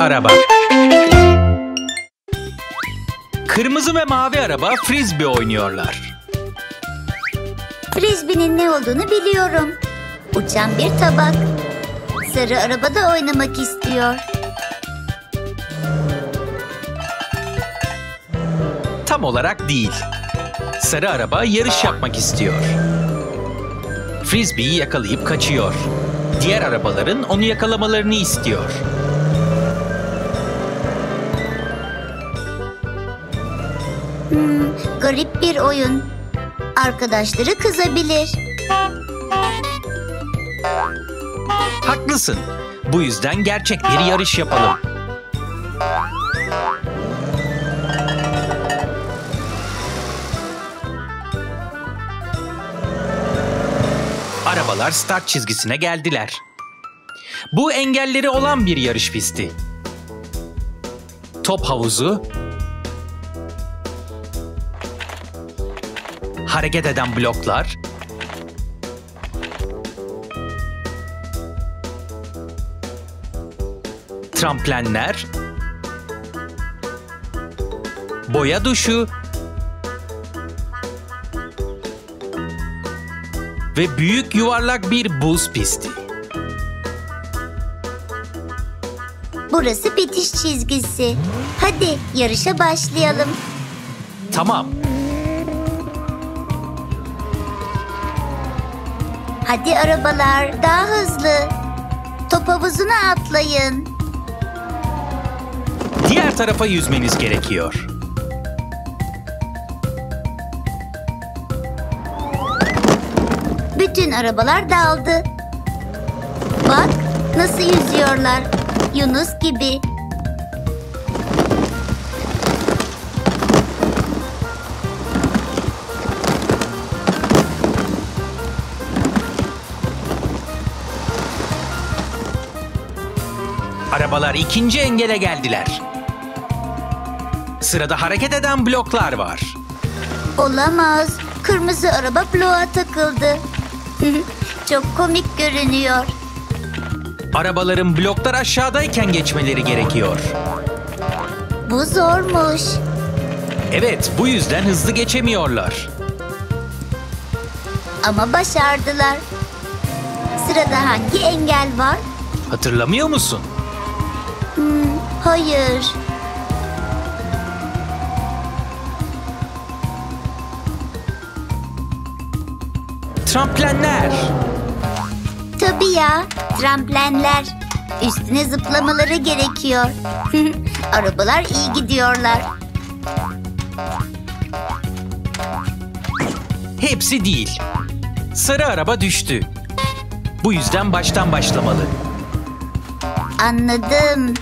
araba. Kırmızı ve mavi araba frisbee oynuyorlar. Frisbee'nin ne olduğunu biliyorum. Uçan bir tabak. Sarı arabada oynamak istiyor. Tam olarak değil. Sarı araba yarış yapmak istiyor. Frisbee'yi yakalayıp kaçıyor. Diğer arabaların onu yakalamalarını istiyor. Garip bir oyun. Arkadaşları kızabilir. Haklısın. Bu yüzden gerçek bir yarış yapalım. Arabalar start çizgisine geldiler. Bu engelleri olan bir yarış pisti. Top havuzu, hareket eden bloklar, tramplenler, boya duşu ve büyük yuvarlak bir buz pisti. Burası bitiş çizgisi. Hadi yarışa başlayalım. Tamam, Hadi arabalar daha hızlı. Top havuzuna atlayın. diğer tarafa yüzmeniz gerekiyor. Bütün arabalar daldı. Bak nasıl yüzüyorlar. Yunus gibi. Arabalar ikinci engele geldiler. Sırada hareket eden bloklar var. Olamaz. Kırmızı araba bloğa takıldı. Çok komik görünüyor. Arabaların bloklar aşağıdayken geçmeleri gerekiyor. Bu zormuş. Evet, bu yüzden hızlı geçemiyorlar. Ama başardılar. Sırada hangi engel var? Hatırlamıyor musun? Hayır. Tramplenler. Tabii ya. Tramplenler. Üstüne zıplamaları gerekiyor. Arabalar iyi gidiyorlar. Hepsi değil. Sarı araba düştü. Bu yüzden baştan başlamalı. Anladım.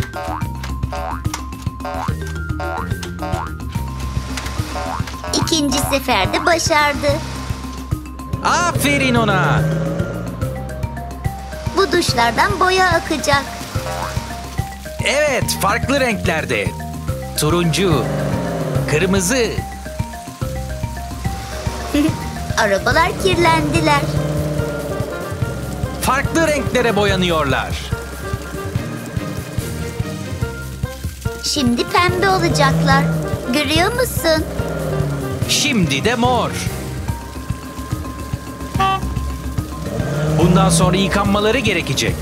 İkinci seferde başardı. Aferin ona. Bu duşlardan boya akacak. Evet, farklı renklerde. Turuncu, kırmızı. Arabalar kirlendiler. Farklı renklere boyanıyorlar. Şimdi pembe olacaklar. Görüyor musun? Şimdi de mor. Bundan sonra yıkanmaları gerekecek.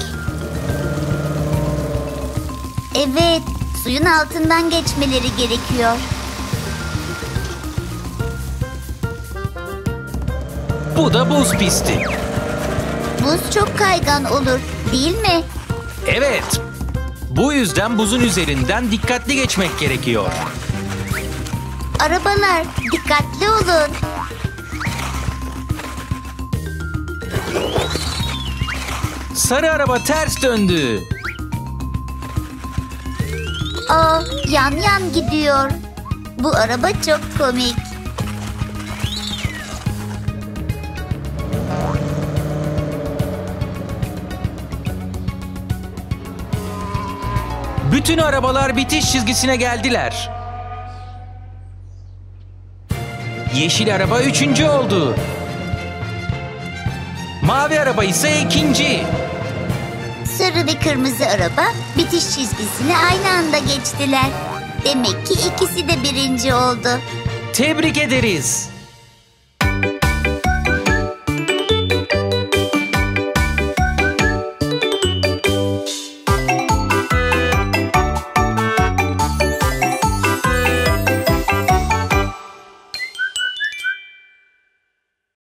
Evet, suyun altından geçmeleri gerekiyor. Bu da buz pisti. Buz çok kaygan olur, değil mi? Evet. Bu yüzden buzun üzerinden dikkatli geçmek gerekiyor. Arabalar, dikkatli olun. Sarı araba ters döndü. Aa, yan yan gidiyor. Bu araba çok komik. Bütün arabalar bitiş çizgisine geldiler. Yeşil araba üçüncü oldu. Mavi araba ise ikinci. Sarı ve kırmızı araba bitiş çizgisini aynı anda geçtiler. Demek ki ikisi de birinci oldu. Tebrik ederiz.